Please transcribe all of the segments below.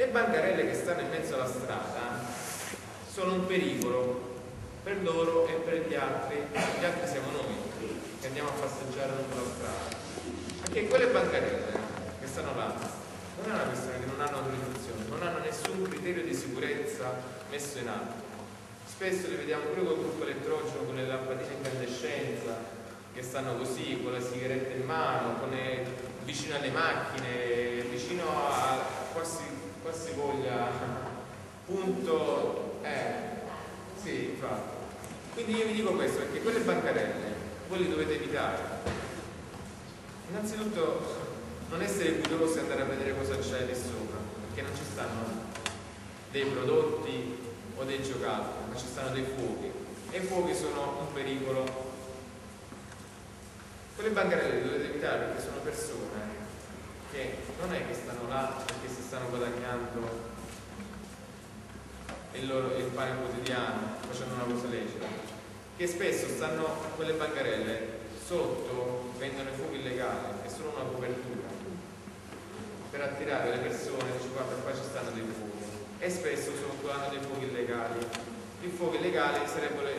Le bancarelle che stanno in mezzo alla strada sono un pericolo per loro e per gli altri, gli altri siamo noi che andiamo a passeggiare lungo la strada. Perché quelle bancarelle che stanno là non è una questione che non hanno autorizzazione, non hanno nessun criterio di sicurezza messo in atto. Spesso le vediamo pure col gruppo elettrogeno, con le lampadine incandescenza, che stanno così, con la sigaretta in mano, le, vicino alle macchine, vicino a quasi, quasi voglia, punto, eh, sì, infatti. Quindi io vi dico questo, perché quelle bancarelle voi le dovete evitare. Innanzitutto non essere curiosi e andare a vedere cosa c'è lì sopra, perché non ci stanno dei prodotti o dei giocattoli, ma ci stanno dei fuochi. E i fuochi sono un pericolo. Quelle bancarelle le dovete evitare perché sono persone che non è che stanno là perché si stanno guadagnando il, loro, il pane quotidiano facendo una cosa lecita, che spesso stanno quelle bancarelle sotto vendono i fuochi illegali, è solo una copertura per attirare le persone, dice guarda qua ci stanno dei fuochi e spesso sotto hanno dei fuochi illegali. I fuochi illegali sarebbero le,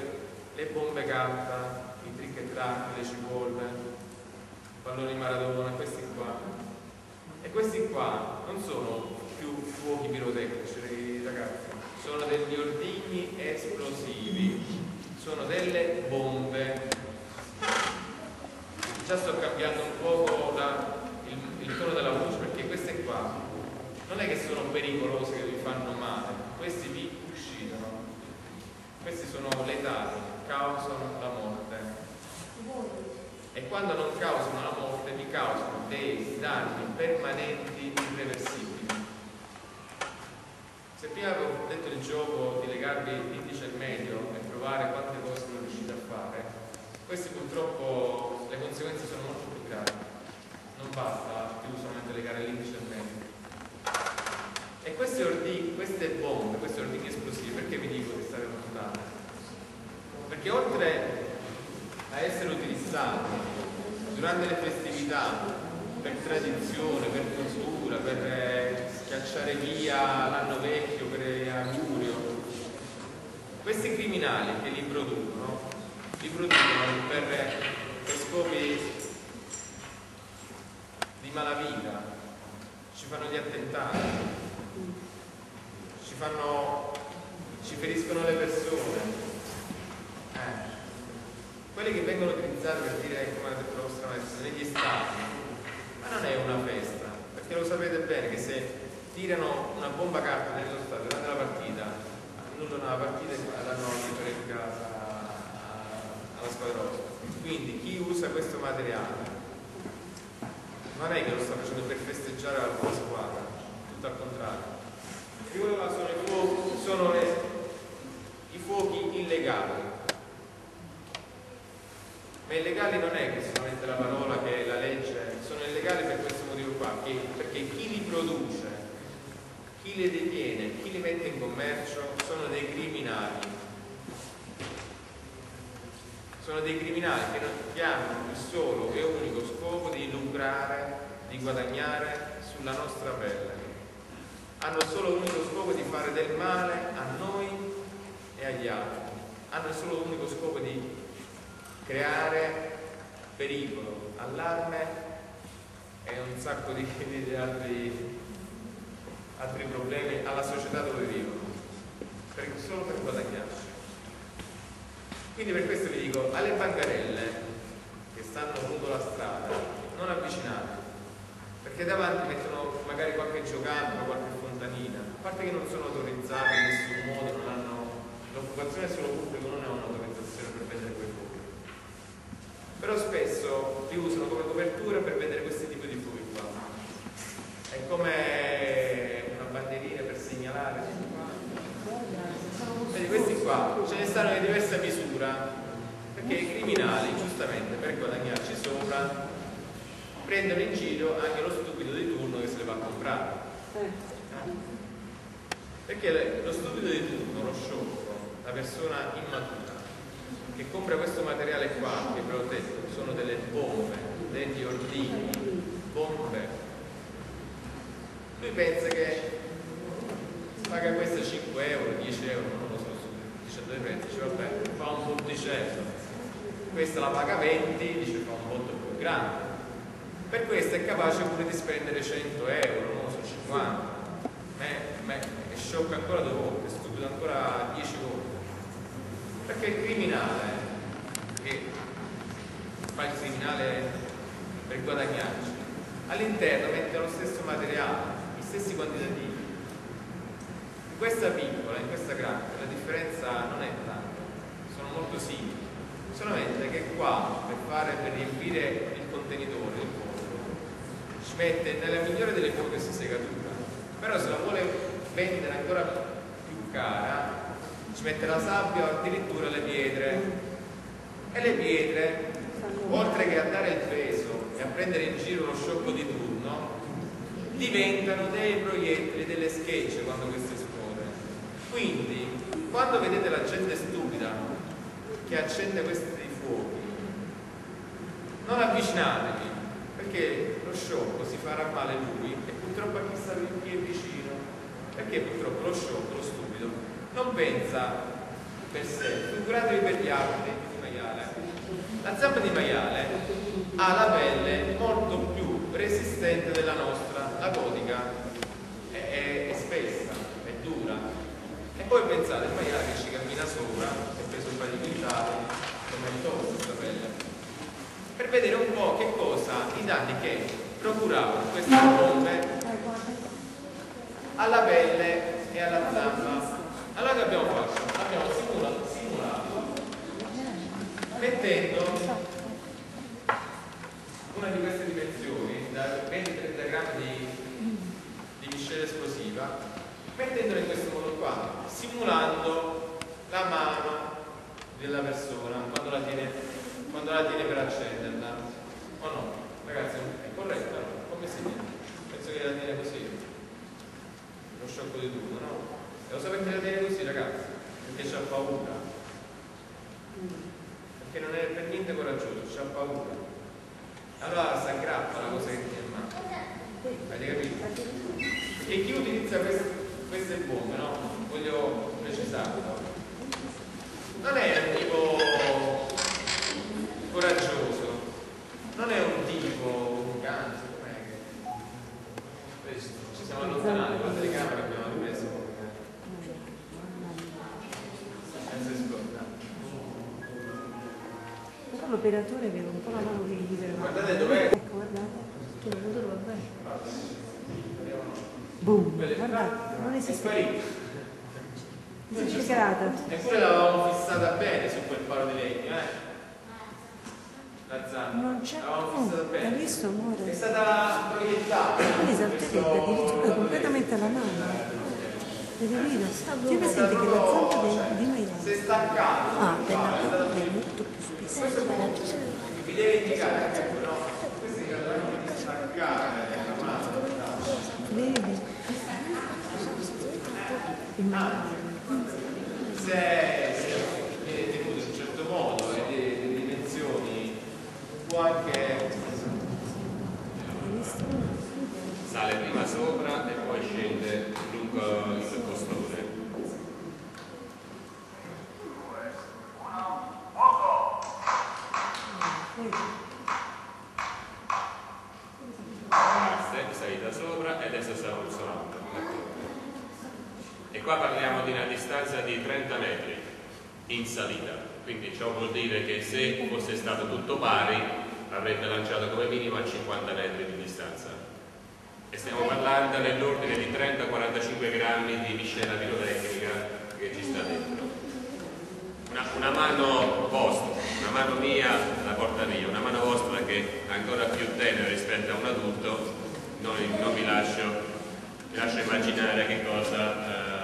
le bombe carta, i trick e track, le cipolle, i palloni Maradona, questi qua. E questi qua non sono più fuochi pirotecnici, ragazzi, sono degli ordigni esplosivi, sono delle bombe. Già sto cambiando un po' la, il, il tono della voce perché queste qua non è che sono pericolose che vi fanno male, questi vi uccidono, questi sono letali, causano la morte. E quando non causano la morte vi causano dei danni permanenti irreversibili. Se prima avevo detto il gioco di legarvi l'indice al medio e provare quante cose non riuscite a fare, questi purtroppo le conseguenze sono molto più gravi. Non basta più solamente legare l'indice al medio. E queste, ordigni, queste bombe, questi ordigni esplosivi, perché vi dico di stare lontano? Perché oltre a essere utilizzati durante le festività per tradizione, per cultura, per eh, schiacciare via l'anno vecchio, per augurio, questi criminali che li producono, li producono per, per scopi di malavita, ci fanno gli attentati, ci fanno, ci feriscono le persone. Quelli che vengono utilizzati per dire, come ha detto la vostra maestra, negli stati, ma non è una festa, perché lo sapete bene che se tirano una bomba carta nello stadio durante la partita, annullano la partita e danno la casa alla squadra rossa. Quindi chi usa questo materiale non è che lo sta facendo per festeggiare la tua squadra, tutto al contrario. Sono, i fuochi, sono le, i fuochi illegali. Ma illegali non è che solamente la parola che è la legge, sono illegali per questo motivo qua, che, perché chi li produce, chi li detiene, chi li mette in commercio sono dei criminali. Sono dei criminali che, non, che hanno il solo e unico scopo di lucrare, di guadagnare sulla nostra pelle. Hanno solo e unico scopo di fare del male a noi e agli altri. Hanno solo e unico scopo di creare pericolo, allarme e un sacco di, di altri, altri, problemi alla società dove vivono, per, solo per guadagnarci. Quindi per questo vi dico, alle bancarelle che stanno lungo la strada, non avvicinate, perché davanti mettono magari qualche giocattolo, qualche fontanina, a parte che non sono autorizzate in nessun modo, non hanno l'occupazione solo pubblico non è un'autorizzazione per vendere fuochi. Però spesso li usano come copertura per vendere questi tipi di fuochi qua. È come una bandierina per segnalare. Vedi, questi qua ce ne stanno di diversa misura, perché i criminali, giustamente, per guadagnarci sopra, prendono in giro anche lo stupido di turno che se le va a comprare. Perché lo stupido di turno, lo sciocco, la persona immatura, che compra questo materiale qua, che ve l'ho detto, sono delle bombe, degli ordigni, bombe. Lui pensa che paga questa 5 euro, 10 euro, non lo so, dice due prezzi, dice vabbè, fa un botticello, questa la paga 20, dice fa un botto più grande. Per questo è capace pure di spendere 100 euro, non lo so, 50. Me, me, è sciocco ancora due volte, è stupido ancora 10 volte. Perché il criminale che fa il criminale per guadagnarci, all'interno mette lo stesso materiale, gli stessi quantitativi. In questa piccola, in questa grande, la differenza non è tanta, sono molto simili. Solamente che qua, per, fare, per riempire il contenitore, il fondo, ci mette nella migliore delle ipotesi segatura. Però se la vuole vendere ancora più cara, ci mette la sabbia o addirittura le pietre. E le pietre, oltre che a dare il peso e a prendere in giro lo sciocco di turno, diventano dei proiettili, delle schegge quando questo esplode. Quindi, quando vedete la gente stupida che accende questi fuochi, non avvicinatevi, perché lo sciocco si farà male lui e purtroppo a chi sta più vicino, perché purtroppo lo sciocco, lo stupido, non pensa per sé, figuratevi per gli altri di maiale. La zampa di maiale ha la pelle molto più resistente della nostra, la codica è, è, è spessa, è dura. E poi pensate, il maiale che ci cammina sopra, è preso un paio di quintali, come il topo questa pelle. Per vedere un po' che cosa, i danni che procuravano queste bombe alla pelle e alla zampa che abbiamo fatto? Abbiamo simulato, simulato mettendo una di queste dimensioni da 20-30 grammi di, di miscela esplosiva mettendola in questo modo qua simulando la mano della persona quando la tiene, quando la tiene per accenderla o no? ragazzi è corretta? come si dice? penso che la tiene così lo sciocco di turno no? E lo sapete la tiene così ragazzi? Perché c'ha paura. Perché non è per niente coraggioso, c'ha paura. Allora si aggrappa la cosa che tiene in mano. Avete capito? Perché chi utilizza queste, queste bombe, no? Voglio precisarlo. Non è un tipo coraggioso, non è un tipo un canto, ci siamo allontanati con la telecamera abbiamo ripreso l'operatore vede un po' la mano che gli deve Guardate dov'è? Ecco, guardate. Che il mondo vabbè. Boom, guardate, non esiste. Non c'è grata. Eppure l'avevamo fissata bene su quel palo di legno, eh? La zanna. Non c'è L'avevamo fissata Hai bene. visto, amore? È stata proiettata. Esatto, Questo- addirittura completamente alla mano. Vedi, Guido? Ti presenti che la zampa di, di Si maiale è staccato. ah, è molto più spessa. Vi deve indicare anche però, questo è il grado di staccare la mano. Vedi? Il maiale. Se, se viene tenuto in un certo modo e le, le dimensioni può anche Hai visto? sale prima sopra e poi scende lungo il costone. Vedi? Basta, salita sopra e adesso sta ruzzolando. E qua parliamo di una distanza di 30 metri in salita, quindi ciò vuol dire che se fosse stato tutto pari avrebbe lanciato come minimo a 50 metri di distanza. E stiamo parlando nell'ordine di 30-45 grammi di miscela pirotecnica che ci sta dentro. Una, una mano vostra, una mano mia la porta via, una mano vostra che è ancora più tenera rispetto a un adulto, non, non vi lascio, vi lascio immaginare che cosa